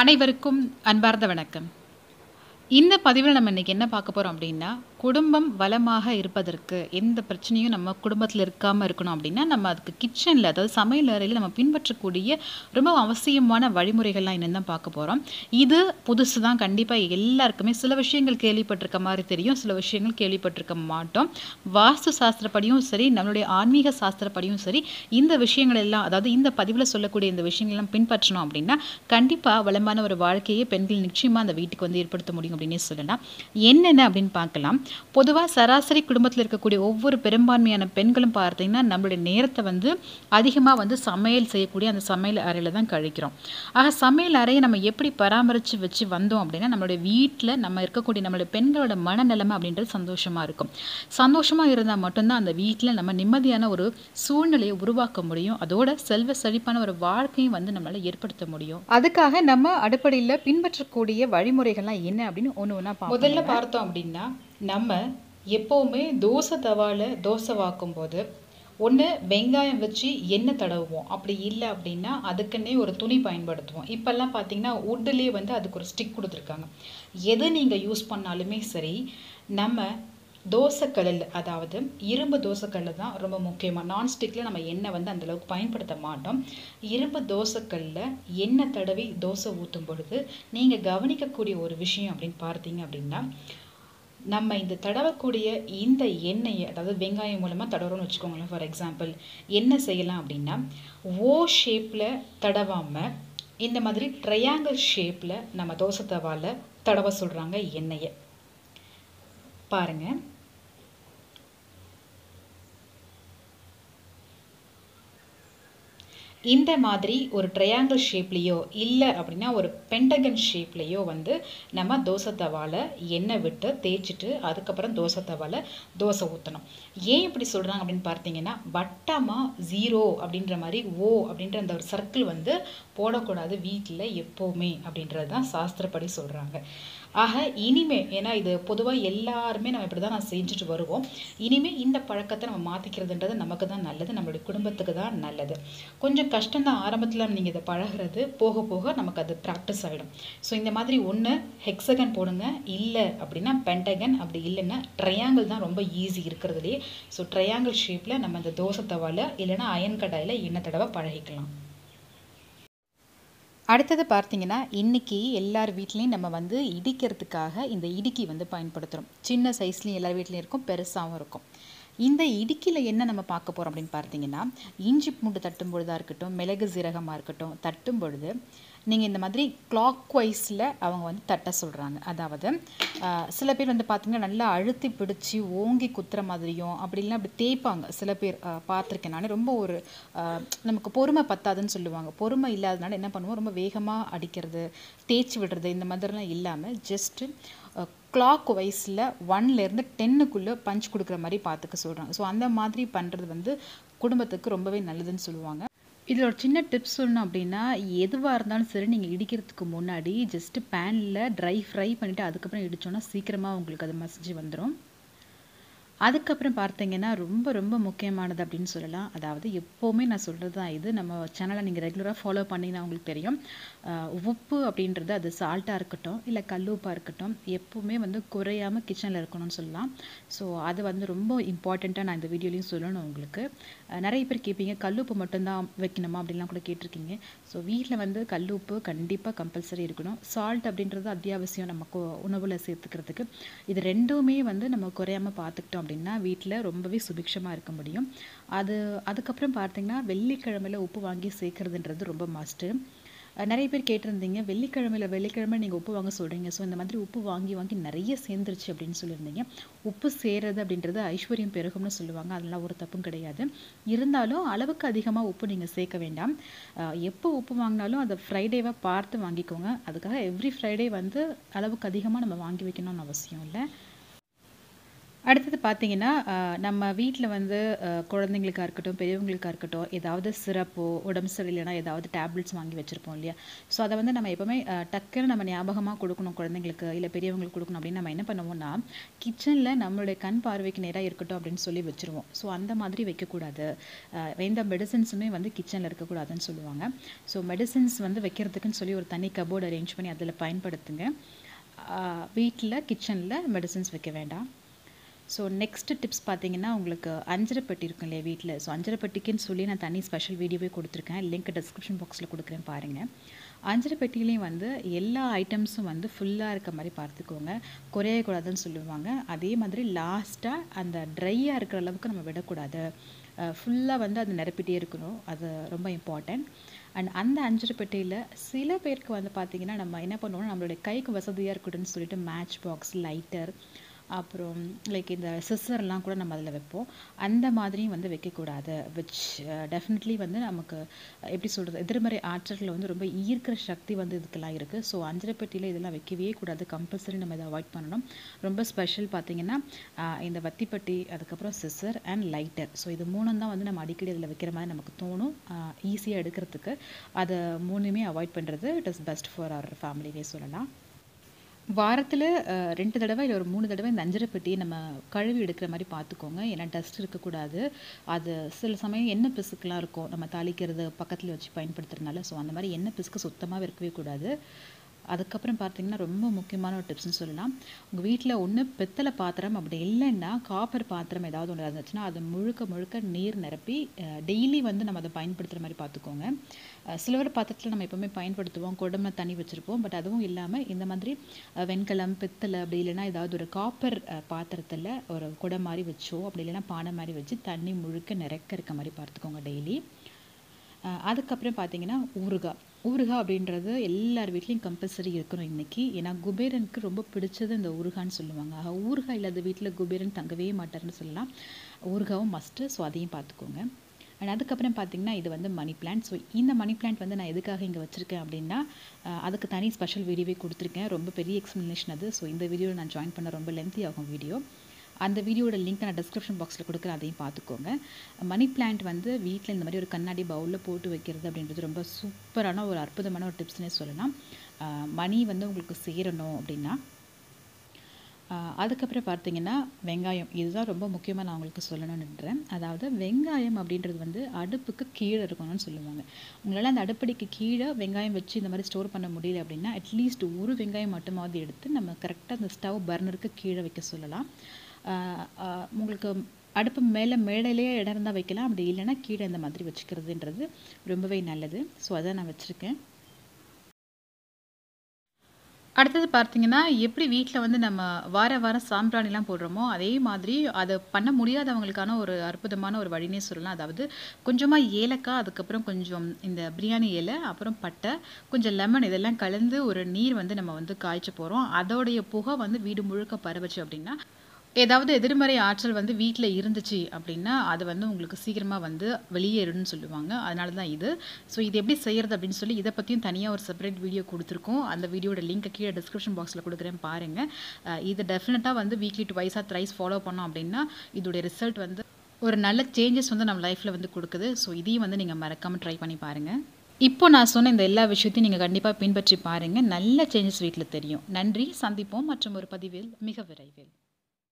அனைவருக்கும் அன்பார்ந்த வணக்கம். இந்த பதிவில் நம்ம இன்றைக்கி என்ன பார்க்க போகிறோம் அப்படின்னா குடும்பம் வளமாக இருப்பதற்கு எந்த பிரச்சனையும் நம்ம குடும்பத்தில் இருக்காமல் இருக்கணும் அப்படின்னா நம்ம அதுக்கு கிச்சனில் அதாவது சமையல் அறையில் நம்ம பின்பற்றக்கூடிய ரொம்ப அவசியமான வழிமுறைகள்லாம் என்னென்னு தான் பார்க்க போகிறோம் இது புதுசு தான். கண்டிப்பாக எல்லாருக்குமே சில விஷயங்கள் கேள்விப்பட்டிருக்க மாதிரி தெரியும். சில விஷயங்கள் கேள்விப்பட்டிருக்க மாட்டோம். வாஸ்து சாஸ்திரப்படியும் சரி நம்மளுடைய ஆன்மீக சாஸ்திரப்படியும் சரி இந்த விஷயங்கள் எல்லாம் அதாவது இந்த பதிவில் சொல்லக்கூடிய இந்த விஷயங்கள்லாம் பின்பற்றணும் அப்படின்னா கண்டிப்பாக வளமான ஒரு வாழ்க்கையை பெண்கள் நிச்சயமாக அந்த வீட்டுக்கு வந்து ஏற்படுத்த முடியும் அப்படின்னே சொல்லலாம். என்னென்ன அப்படின்னு பார்க்கலாம். பொதுவாக சராசரி குடும்பத்தில் இருக்கக்கூடிய ஒவ்வொரு பெரும்பான்மையான பெண்களும் பார்த்தீங்கன்னா நம்மளுடைய நேரத்தை வந்து அதிகமாக வந்து சமையல் செய்யக்கூடிய அந்த சமையல் அறையில் தான் கழிக்கிறோம். ஆக சமையல் அறையை நம்ம எப்படி பராமரித்து வச்சு வந்தோம் அப்படின்னா நம்மளுடைய வீட்டில் நம்ம இருக்கக்கூடிய நம்மளுடைய பெண்களோட மனநிலைமை அப்படின்றது சந்தோஷமாக இருக்கும். சந்தோஷமாக இருந்தால் மட்டும்தான் அந்த வீட்டில் நம்ம நிம்மதியான ஒரு சூழ்நிலையை உருவாக்க முடியும். அதோட செல்வ செழிப்பான ஒரு வாழ்க்கையும் வந்து நம்மளால் ஏற்படுத்த முடியும். அதுக்காக நம்ம அடிப்படையில் பின்பற்றக்கூடிய வழிமுறைகள்லாம் என்ன அப்படின்னு ஒன்று ஒன்றா முதல்ல பார்த்தோம் அப்படின்னா நம்ம எப்போவுமே தோசை தவால தோசை வாக்கும்போது ஒன்று வெங்காயம் வச்சு எண்ணெய் தடவுவோம். அப்படி இல்லை அப்படின்னா அதுக்குன்னே ஒரு துணி பயன்படுத்துவோம். இப்போல்லாம் பார்த்தீங்கன்னா உட்டுலேயே வந்து அதுக்கு ஒரு ஸ்டிக் கொடுத்துருக்காங்க. எது நீங்கள் யூஸ் பண்ணாலுமே சரி நம்ம தோசைக்கல்லில் அதாவது இரும்பு தோசைக்கல்லில் தான் ரொம்ப முக்கியமாக நான்ஸ்டிக்கில் நம்ம எண்ணெய் வந்து அந்தளவுக்கு பயன்படுத்த மாட்டோம். இரும்பு தோசைக்கல்லில் எண்ணெய் தடவி தோசை ஊற்றும் பொழுது நீங்கள் கவனிக்கக்கூடிய ஒரு விஷயம் அப்படின்னு பார்த்தீங்க அப்படின்னா நம்ம இந்த தடவக்கூடிய இந்த எண்ணெயை அதாவது வெங்காயம் மூலமாக தடவுறோம்னு வச்சுக்கோங்களேன் ஃபார் எக்ஸாம்பிள் என்ன செய்யலாம் அப்படின்னா ஓ ஷேப்பில் தடவாமல் இந்த மாதிரி ட்ரையாங்கிள் ஷேப்பில் நம்ம தோசை தவாவில் தடவ சொல்கிறாங்க எண்ணெயை. பாருங்கள் இந்த மாதிரி ஒரு ட்ரையாங்கிள் ஷேப்லேயோ இல்லை அப்படின்னா ஒரு பென்டகன் ஷேப்லேயோ வந்து நம்ம தோசை தவால எண்ணெய் விட்டு தேய்ச்சிட்டு அதுக்கப்புறம் தோசை தவால தோசை ஊற்றணும் ஏன் இப்படி சொல்கிறாங்க அப்படின்னு பார்த்தீங்கன்னா வட்டமாக ஜீரோ அப்படின்ற மாதிரி ஓ அப்படின்ற அந்த ஒரு சர்க்கிள் வந்து போடக்கூடாது வீட்டில் எப்போவுமே அப்படின்றது தான் சாஸ்திரப்படி சொல்கிறாங்க ஆக இனிமே ஏன்னா இது பொதுவாக எல்லாருமே நம்ம இப்படி தான் நான் செஞ்சுட்டு வருவோம். இனிமே இந்த பழக்கத்தை நம்ம மாற்றிக்கிறதுன்றது நமக்கு தான் நல்லது நம்மளுடைய குடும்பத்துக்கு தான் நல்லது. கொஞ்சம் கஷ்டம்தான் ஆரம்பத்தில் நீங்கள் இதை பழகிறது போக போக நமக்கு அது ப்ராக்டிஸ் ஆகிடும் ஸோ இந்த மாதிரி ஒன்று ஹெக்ஸகன் போடுங்க. இல்லை அப்படின்னா பென்டகன் அப்படி இல்லைன்னா ட்ரையாங்கிள் தான் ரொம்ப ஈஸி இருக்கிறதுலே ஸோ ட்ரையாங்கிள் ஷேப்பில் நம்ம இந்த தோசை தவால இல்லைன்னா அயன் கடாயில் எண்ணெய் தடவை பழகிக்கலாம். அடுத்தது பார்த்தீங்கன்னா இன்றைக்கி எல்லார் வீட்லேயும் நம்ம வந்து இடிக்கிறதுக்காக இந்த இடுக்கி வந்து பயன்படுத்துகிறோம் சின்ன சைஸ்லேயும் எல்லார் வீட்லேயும் இருக்கும் பெருசாகவும் இருக்கும். இந்த இடுக்கியில் என்ன நம்ம பார்க்க போகிறோம் அப்படின்னு பார்த்தீங்கன்னா இஞ்சி பூண்டு தட்டும் பொழுதாக இருக்கட்டும் மிளகு சீரகமாக இருக்கட்டும் தட்டும் பொழுது நீங்கள் இந்த மாதிரி கிளாக் வைஸில் அவங்க வந்து தட்ட சொல்கிறாங்க அதாவது சில பேர் வந்து பார்த்திங்கன்னா நல்லா அழுத்தி பிடிச்சி ஓங்கி குத்துற மாதிரியும் அப்படி அப்படி தேய்ப்பாங்க. சில பேர் பார்த்துருக்கேன். நான் ரொம்ப ஒரு நமக்கு பொறுமை பத்தாதுன்னு சொல்லுவாங்க. பொறுமை இல்லாதனால என்ன பண்ணுவோம்? ரொம்ப வேகமாக அடிக்கிறது தேய்ச்சி விடுறது இந்த மாதிரிலாம் இல்லாமல் ஜஸ்ட்டு கிளாக் வைஸில் ஒன்லேருந்து டென்னுக்குள்ளே பஞ்ச் கொடுக்குற மாதிரி பார்த்துக்க சொல்கிறாங்க ஸோ அந்த மாதிரி பண்ணுறது வந்து குடும்பத்துக்கு ரொம்பவே நல்லதுன்னு சொல்லுவாங்க. இதில் ஒரு சின்ன டிப்ஸ் சொல்லணும் அப்படின்னா எதுவாக இருந்தாலும் சரி நீங்கள் இடிக்கிறதுக்கு முன்னாடி ஜஸ்ட்டு பேனில் ட்ரை ஃப்ரை பண்ணிவிட்டு அதுக்கப்புறம் இடித்தோன்னா சீக்கிரமாக உங்களுக்கு அது மசிஞ்சு வந்துடும் அதுக்கப்புறம் பார்த்தீங்கன்னா ரொம்ப ரொம்ப முக்கியமானது அப்படின்னு சொல்லலாம். அதாவது எப்போவுமே நான் சொல்கிறது தான் இது. நம்ம சேனலை நீங்கள் ரெகுலராக ஃபாலோ பண்ணிங்கன்னா உங்களுக்கு தெரியும். உப்பு அப்படின்றது அது சால்ட்டாக இருக்கட்டும் இல்லை கல் உப்பாக இருக்கட்டும் எப்போவுமே வந்து குறையாமல் கிச்சனில் இருக்கணும்னு சொல்லலாம். ஸோ அது வந்து ரொம்ப இம்பார்ட்டண்ட்டாக நான் இந்த வீடியோலையும் சொல்லணும் உங்களுக்கு. நிறைய பேர் கேட்பீங்க கல்லுப்பு மட்டும்தான் வைக்கணுமா அப்படின்லாம் கூட கேட்டிருக்கீங்க. ஸோ வீட்டில் வந்து கல் உப்பு கண்டிப்பாக கம்பல்சரி இருக்கணும். சால்ட் அப்படின்றது அத்தியாவசியம் நம்ம உணவில் சேர்த்துக்கிறதுக்கு. இது ரெண்டுமே வந்து நம்ம குறையாமல் பார்த்துக்கிட்டோம் அப்படின்னா வீட்டில் ரொம்பவே சுபிக்ஷமாக இருக்க முடியும். அது அதுக்கப்புறம் பார்த்திங்கன்னா வெள்ளிக்கிழமையில் உப்பு வாங்கி சேர்க்குறதுன்றது ரொம்ப மஸ்ட்டு நிறைய பேர் கேட்டிருந்தீங்க வெள்ளிக்கிழமையில் வெள்ளிக்கிழமை நீங்கள் உப்பு வாங்க சொல்கிறீங்க ஸோ இந்த மாதிரி உப்பு வாங்கி வாங்கி நிறைய சேர்ந்துருச்சு அப்படின்னு சொல்லியிருந்தீங்க. உப்பு சேருறது அப்படின்றது ஐஸ்வர்யம் பெருகும்னு சொல்லுவாங்க. அதெல்லாம் ஒரு தப்பும் கிடையாது. இருந்தாலும் அளவுக்கு அதிகமாக உப்பு நீங்கள் சேர்க்க வேண்டாம். எப்போ உப்பு வாங்கினாலும் அதை ஃப்ரைடேவாக பார்த்து வாங்கிக்கோங்க. அதுக்காக எவ்ரி ஃப்ரைடே வந்து அளவுக்கு அதிகமாக நம்ம வாங்கி வைக்கணும்னு அவசியம் இல்லை. அடுத்தது பார்த்தீங்கன்னா, நம்ம வீட்டில் வந்து குழந்தைங்களுக்காக குழந்தைங்களுக்கா இருக்கட்டும், பெரியவங்களுக்கா இருக்கட்டும், ஏதாவது சிரப்போ, உடம்பு சரியில்லைன்னா ஏதாவது டேப்லெட்ஸ் வாங்கி வச்சுருப்போம் இல்லையா? ஸோ அதை வந்து நம்ம எப்போவுமே டக்குன்னு நம்ம ஞாபகமாக கொடுக்கணும் குழந்தைங்களுக்கு, இல்லை பெரியவங்களுக்கு கொடுக்கணும் அப்படின்னு நம்ம என்ன பண்ணுவோம்னா, கிச்சனில் நம்மளுடைய கண் பார்வைக்கு நேராக இருக்கட்டும் அப்படின்னு சொல்லி வச்சுருவோம். ஸோ அந்த மாதிரி வைக்கக்கூடாது. எந்த மெடிசன்ஸுமே வந்து கிச்சனில் இருக்கக்கூடாதுன்னு சொல்லுவாங்க. ஸோ மெடிசின்ஸ் வந்து வைக்கிறதுக்குன்னு சொல்லி ஒரு தனி கபோர்டு அரேஞ்ச் பண்ணி அதில் பயன்படுத்துங்க. வீட்டில் கிச்சனில் மெடிசன்ஸ் மெடிசின்ஸ் வைக்க வேண்டாம். ஸோ நெக்ஸ்ட்டு டிப்ஸ் பார்த்தீங்கன்னா, உங்களுக்கு அஞ்சரைப்பட்டி இருக்கும் இல்லையா வீட்டில் ஸோ அஞ்சரைப்பட்டிக்குன்னு சொல்லி நான் தனி ஸ்பெஷல் வீடியோவே கொடுத்துருக்கேன் லிங்க் டிஸ்கிரிப்ஷன் பாக்ஸில் கொடுக்குறேன் பாருங்கள் அஞ்சரை பெட்டியிலயும் வந்து எல்லா ஐட்டம்ஸும் வந்து ஃபுல்லாக இருக்க மாதிரி பார்த்துக்கோங்க. குறையக்கூடாதுன்னு சொல்லுவாங்க. அதே மாதிரி லாஸ்ட்டாக அந்த ட்ரையாக இருக்கிற அளவுக்கு நம்ம விடக்கூடாது. ஃபுல்லாக வந்து அது நிரப்பிட்டே இருக்கணும். அது ரொம்ப இம்பார்ட்டன்ட். அண்ட் அந்த அஞ்சரைப்பட்டியில் சில பேருக்கு வந்து பார்த்தீங்கன்னா, நம்ம என்ன பண்ணுவோம்னா, நம்மளுடைய கைக்கு வசதியாக இருக்கட்டும்னு சொல்லிட்டு மேட்ச் பாக்ஸ், லைட்டர் அப்புறம் லைக் இந்த சிசர்லாம் கூட நம்ம அதில் வைப்போம். அந்த மாதிரியும் வந்து வைக்கக்கூடாது. விச் டெஃபினெட்லி uh, வந்து நமக்கு எப்படி சொல்கிறது எதிர்மறை ஆற்றலில் வந்து ரொம்ப ஈர்க்கிற சக்தி வந்து இதுக்கெல்லாம் இருக்குது ஸோ அஞ்சரைப்பட்டியில் இதெல்லாம் வைக்கவே கூடாது. கம்பல்சரி நம்ம இதை அவாய்ட் பண்ணணும். ரொம்ப ஸ்பெஷல் பார்த்தீங்கன்னா, uh, இந்த வத்திப்பட்டி அதுக்கப்புறம் சிசர் அண்ட் லைட்டர். ஸோ இது மூணும் தான் வந்து நம்ம அடிக்கடி அதில் வைக்கிற மாதிரி நமக்கு தோணும். Uh, ஈஸியாக எடுக்கிறதுக்கு. அதை மூணுமே அவாய்ட் பண்ணுறது it is best for our ஃபேமிலினே சொல்லலாம். வாரத்தில் ரெண்டு தடவை இல்லை ஒரு மூணு தடவை இந்த அஞ்சரை பெட்டியை நம்ம கழுவி எடுக்கிற மாதிரி பார்த்துக்கோங்க. ஏன்னா டஸ்ட் இருக்கக்கூடாது. அது சில சமயம் எண்ணெய் பிசுக்கெலாம் இருக்கும். நம்ம தாளிக்கிறது பக்கத்தில் வச்சு பயன்படுத்துறதுனால. ஸோ அந்த மாதிரி எண்ணெய் பிசுக்கு சுத்தமாக இருக்கவே கூடாது. அதுக்கப்புறம் பார்த்தீங்கன்னா, ரொம்ப முக்கியமான ஒரு டிப்ஸ்னு சொல்லலாம். உங்கள் வீட்டில் ஒன்று பித்தளை பாத்திரம், அப்படி இல்லைன்னா காப்பர் பாத்திரம் ஏதாவது ஒன்று இருந்துச்சுன்னா, அது முழுக்க முழுக்க நீர் நிரப்பி டெய்லி வந்து நம்ம அதை பயன்படுத்துகிற மாதிரி பார்த்துக்கோங்க. அ சில்வர் நம்ம எப்போவுமே பயன்படுத்துவோம். குடம்ல தண்ணி வச்சுருப்போம் பட் அதுவும் இல்லாமல் இந்த மாதிரி வெண்கலம், பித்தளை அப்படி இல்லைன்னா ஏதாவது ஒரு காப்பர் பாத்திரத்தில் ஒரு குடம் மாதிரி வச்சோ, அப்படி இல்லைன்னா பானை மாதிரி வச்சு தண்ணி முழுக்க நிறக்க இருக்க மாதிரி பார்த்துக்கோங்க டெய்லி. அதுக்கப்புறம் பார்த்தீங்கன்னா, ஊறுகாய். ஊறுகாய் அப்படின்றது எல்லார் வீட்லேயும் கம்பல்சரி இருக்கணும் இன்னைக்கு. ஏன்னா குபேரனுக்கு ரொம்ப பிடிச்சது இந்த ஊறுகான்னு சொல்லுவாங்க. ஆக ஊறுகாய் இல்லாத வீட்டில் குபேரன் தங்கவே மாட்டார்னு சொல்லலாம். ஊறுகாவும் மஸ்ட்டு. ஸோ அதையும் பார்த்துக்கோங்க. அண்ட் அதுக்கப்புறம் பார்த்தீங்கன்னா, இது வந்து மணி பிளான்ட். ஸோ இந்த மணி பிளான்ட் வந்து நான் எதுக்காக இங்கே வச்சுருக்கேன் அப்படின்னா, அதுக்கு தனி ஸ்பெஷல் வீடியோவே கொடுத்துருக்கேன் ரொம்ப பெரிய எக்ஸ்ப்ளனேஷன் அது. ஸோ இந்த வீடியோவில் நான் ஜாயின் பண்ண ரொம்ப லென்த்தி ஆகும் வீடியோ. அந்த வீடியோட லிங்க் நான் டிஸ்கிரிப்ஷன் பாக்ஸில் கொடுக்குற அதையும் பார்த்துக்கோங்க. மணி பிளான்ட் வந்து வீட்டில் இந்த மாதிரி ஒரு கண்ணாடி பவுலில் போட்டு வைக்கிறது அப்படின்றது ரொம்ப சூப்பரான ஒரு அற்புதமான ஒரு டிப்ஸ்னே சொல்லலாம். மணி வந்து உங்களுக்கு சேரணும் அப்படின்னா. அதுக்கப்புறம் பார்த்தீங்கன்னா, வெங்காயம். இதுதான் ரொம்ப முக்கியமாக நான் உங்களுக்கு சொல்லணும்னு அதாவது வெங்காயம் அப்படின்றது வந்து அடுப்புக்கு கீழே இருக்கணும்னு சொல்லுவாங்க. உங்களால் அந்த அடுப்படிக்கு கீழே வெங்காயம் வச்சு இந்த மாதிரி ஸ்டோர் பண்ண முடியல அப்படின்னா, அட்லீஸ்ட் ஒரு வெங்காயம் மட்டுமாவது எடுத்து நம்ம கரெக்டாக அந்த ஸ்டவ் பர்னருக்கு கீழே வைக்க சொல்லலாம். உங்களுக்கு அடுப்பு மேலே மேடையிலேயே இடம் இருந்தால் வைக்கலாம். அப்படி இல்லைன்னா கீழே இந்த மாதிரி வச்சுக்கிறதுன்றது ரொம்பவே நல்லது. ஸோ அதை நான் வச்சுருக்கேன் அடுத்தது பார்த்தீங்கன்னா, எப்படி வீட்டில் வந்து நம்ம வார வாரம் சாம்பிராணிலாம் போடுறோமோ, அதே மாதிரி அதை பண்ண முடியாதவங்களுக்கான ஒரு அற்புதமான ஒரு வழினே சொல்லலாம். அதாவது கொஞ்சமாக ஏலக்காய், அதுக்கப்புறம் கொஞ்சம் இந்த பிரியாணி இலை, அப்புறம் பட்டை, கொஞ்சம் லெமன் இதெல்லாம் கலந்து ஒரு நீர் வந்து நம்ம வந்து காய்ச்ச போகிறோம் அதோடைய புகை வந்து வீடு முழுக்க பரவுச்சு அப்படின்னா, ஏதாவது எதிர்மறை ஆற்றல் வந்து வீட்டில் இருந்துச்சு அப்படின்னா, அது வந்து உங்களுக்கு சீக்கிரமாக வந்து வெளியேறுன்னு சொல்லுவாங்க. அதனால தான் இது. ஸோ இது எப்படி செய்கிறது அப்படின்னு சொல்லி இதை பற்றியும் தனியாக ஒரு செப்பரேட் வீடியோ கொடுத்துருக்கோம் அந்த வீடியோட லிங்க்கை கீழே டிஸ்கிரிப்ஷன் பாக்ஸில் கொடுக்குறேன் பாருங்கள் இது டெஃபினட்டாக வந்து வீக்லி ட்வைஸா த்ரைஸ் ஃபாலோ பண்ணோம் அப்படின்னா, இதோடைய ரிசல்ட் வந்து ஒரு நல்ல சேஞ்சஸ் வந்து நம்ம லைஃப்பில் வந்து கொடுக்குது ஸோ இதையும் வந்து நீங்கள் மறக்காமல் ட்ரை பண்ணி பாருங்கள் இப்போ நான் சொன்ன இந்த எல்லா விஷயத்தையும் நீங்கள் கண்டிப்பாக பின்பற்றி பாருங்கள் நல்ல சேஞ்சஸ் வீட்டில் தெரியும். நன்றி. சந்திப்போம் மற்றும் ஒரு பதிவில் மிக விரைவில்.